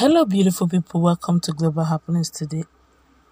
Hello, beautiful people. Welcome to Global Happenings today.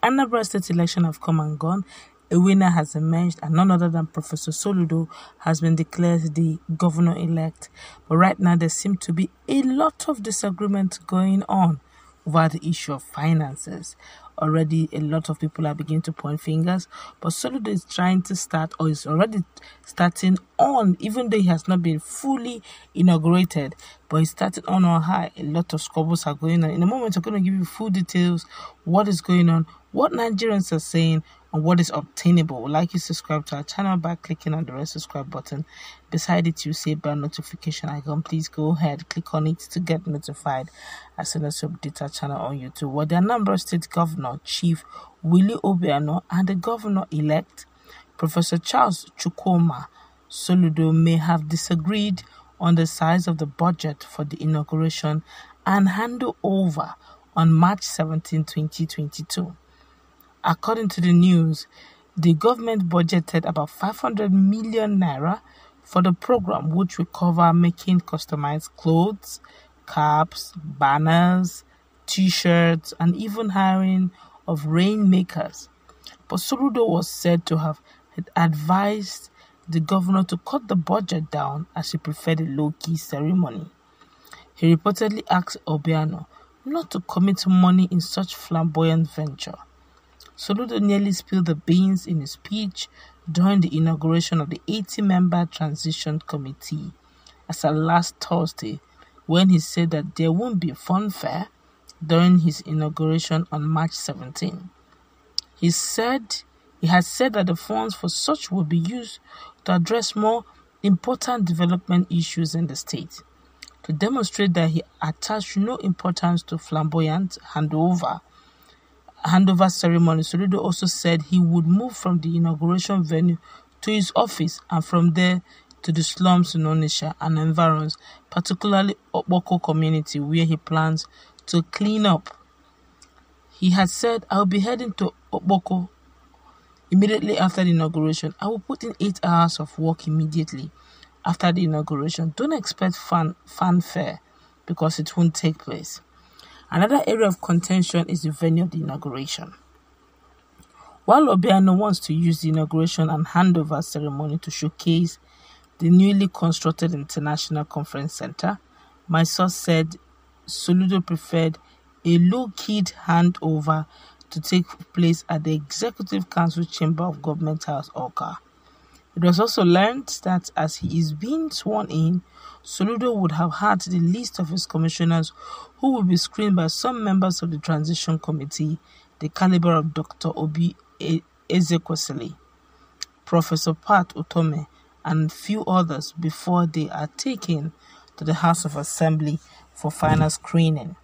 Anambra State election have come and gone. A winner has emerged, and none other than Professor Soludo has been declared the governor elect. But right now, there seems to be a lot of disagreement going on over the issue of finances. Already, a lot of people are beginning to point fingers, but Soludo is trying to start, or is already starting on, even though he has not been fully inaugurated, but he started on on high. A lot of squabbles are going on. In a moment, I'm going to give you full details, what is going on, what Nigerians are saying, what is obtainable. Like you subscribe to our channel by clicking on the red subscribe button. Beside it, you see bell notification icon. Please go ahead, click on it to get notified as soon as we update our channel on YouTube. What the Anambra State Governor, Chief Willie Obiano, and the Governor-elect, Professor Charles Chukwuma Soludo, may have disagreed on the size of the budget for the inauguration and handover on March 17, 2022. According to the news, the government budgeted about 500 million naira for the program, which will cover making customized clothes, caps, banners, t shirts, and even hiring of rainmakers. But Soludo was said to have advised the governor to cut the budget down as he preferred a low key ceremony. He reportedly asked Obiano not to commit money in such flamboyant venture. Soludo nearly spilled the beans in his speech during the inauguration of the 80 member transition committee as a last Thursday when he said that there won't be a fun fair during his inauguration on March 17. He said he had said that the funds for such will be used to address more important development issues in the state. To demonstrate that he attached no importance to flamboyant handover handover ceremony, Soludo also said he would move from the inauguration venue to his office and from there to the slums in Onitsha and environs, particularly Okpoko community, where he plans to clean up. He had said, I'll be heading to Okpoko immediately after the inauguration. I will put in eight hours of work immediately after the inauguration. Don't expect fan fanfare because it won't take place. Another area of contention is the venue of the inauguration. While Obiano wants to use the inauguration and handover ceremony to showcase the newly constructed International Conference Center, my source said Soludo preferred a low-key handover to take place at the Executive Council Chamber of Government House, Awka. It was also learned that as he is being sworn in, Soludo would have had the list of his commissioners who will be screened by some members of the transition committee, the caliber of Dr. Oby Ezekwesili, Professor Pat Utomi, and few others before they are taken to the House of Assembly for final screening.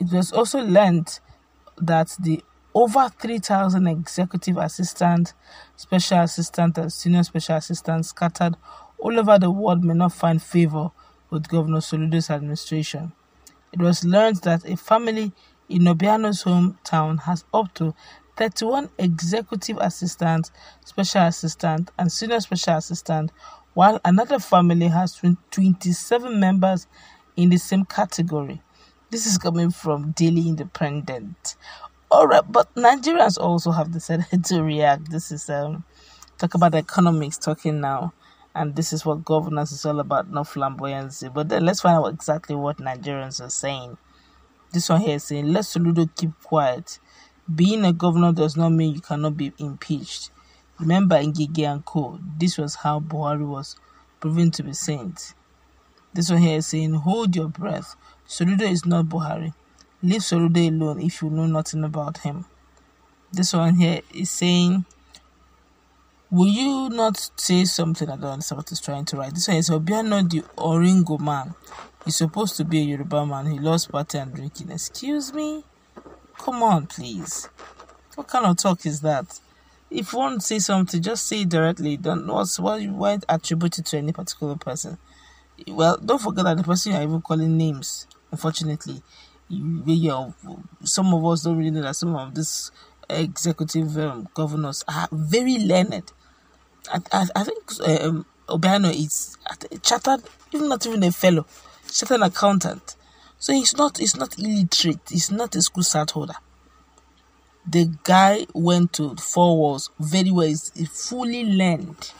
It was also learned that the over 3,000 executive assistants, special assistants, and senior special assistants scattered all over the world may not find favor with Governor Soludo's administration. It was learned that a family in Obiano's hometown has up to 31 executive assistants, special assistants, and senior special assistants, while another family has 27 members in the same category. This is coming from Daily Independent. All right, but Nigerians also have decided to react. This is um talk about economics talking now, and this is what governance is all about, not flamboyancy. But then let's find out exactly what Nigerians are saying. This one here is saying, "Let Soludo keep quiet. Being a governor does not mean you cannot be impeached." Remember Ngige and Co. This was how Buhari was proven to be saint. This one here is saying, "Hold your breath. Soludo is not Buhari." Leave Soludo alone if you know nothing about him. This one here is saying, Will you not say something? I don't understand what he's trying to write. This one is Obiano the Oringo man. He's supposed to be a Yoruba man. He loves party and drinking. Excuse me? Come on, please. What kind of talk is that? If you want to say something, just say it directly. Don't what's why why attribute it to any particular person. Well, don't forget that the person you are even calling names, unfortunately, you, know, some of us don't really know that some of these executive um, governors are very learned. I, I, I think um, Obiano is chartered, even not even a fellow, chartered accountant. So he's not he's not illiterate. He's not a school cert holder. The guy went to four walls very well. He's fully learned.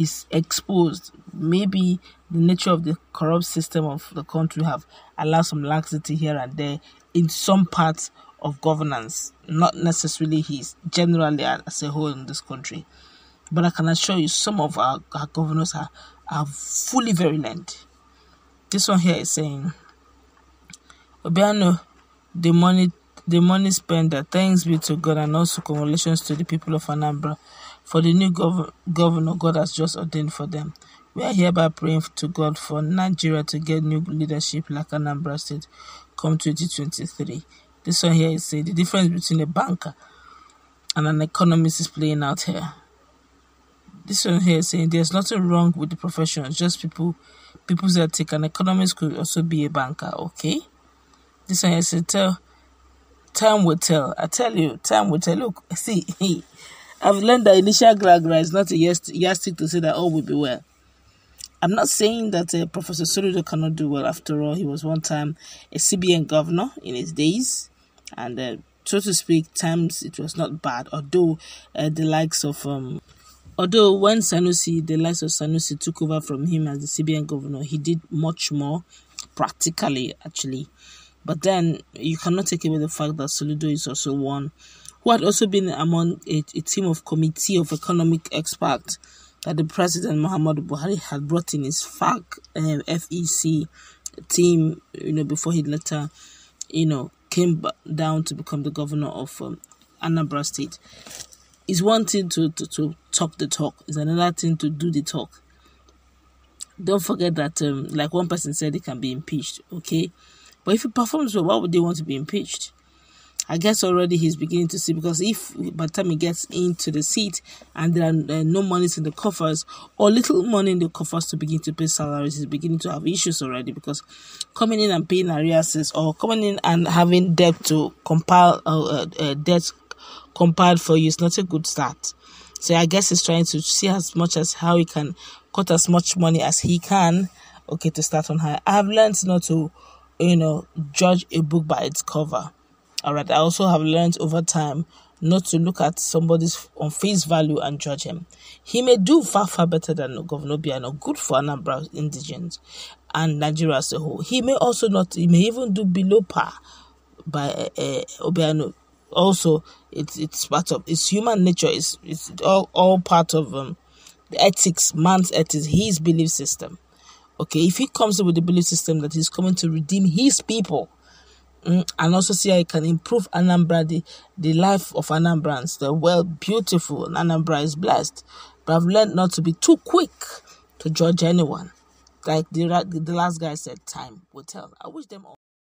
He's exposed. Maybe the nature of the corrupt system of the country have allowed some laxity here and there in some parts of governance, not necessarily his generally as a whole in this country. But I can assure you, some of our, our governors are, are fully learned. This one here is saying, Obiano, the money the money spender, thanks be to God and also congratulations to the people of Anambra for the new gov- governor God has just ordained for them. We are hereby praying to God for Nigeria to get new leadership like Anambra State come 2023. This one here is saying the difference between a banker and an economist is playing out here. This one here is saying there's nothing wrong with the profession, just people people's ethic. An economist could also be a banker, okay? This one here says tell time will tell. I tell you, time will tell. Look, see, I've learned that initial gragra is not a yardstick to say that all will be well. I'm not saying that uh, Professor Soludo cannot do well. After all, he was one time a CBN governor in his days, and uh, so to speak, times it was not bad. Although uh, the likes of um, although when Sanusi, the likes of Sanusi took over from him as the CBN governor, he did much more practically, actually. But then you cannot take away the fact that Soludo is also one who had also been among a, a team of committee of economic experts that the President Muhammadu Buhari had brought in his FAC, uh, FEC team, you know, before he later, you know, came down to become the governor of um, Anambra State. It's one thing to, to, to talk the talk, it's another thing to do the talk. Don't forget that, um, like one person said, he can be impeached, okay? But if he performs well, why would they want to be impeached? I guess already he's beginning to see because if by the time he gets into the seat and there are uh, no money in the coffers or little money in the coffers to begin to pay salaries, he's beginning to have issues already because coming in and paying arrears or coming in and having debt to compile uh, uh, uh, debt compiled for you is not a good start. So I guess he's trying to see as much as how he can cut as much money as he can, okay, to start on high. I have learned not to, you know, judge a book by its cover all right. I also have learned over time not to look at somebody's on face value and judge him. He may do far, far better than Governor Biano, good for Anambra indigents and Nigeria as a whole. He may also not, he may even do below par by uh, Obiano. Also, it's it's part of it's human nature. It's it's all all part of um, the ethics, man's ethics, his belief system. Okay, if he comes up with the belief system that he's coming to redeem his people, Mm, and also see how it can improve Anambra, the, the life of Anambrans. The well, beautiful Anambra is blessed. But I've learned not to be too quick to judge anyone. Like the, the last guy said, time will tell. I wish them all.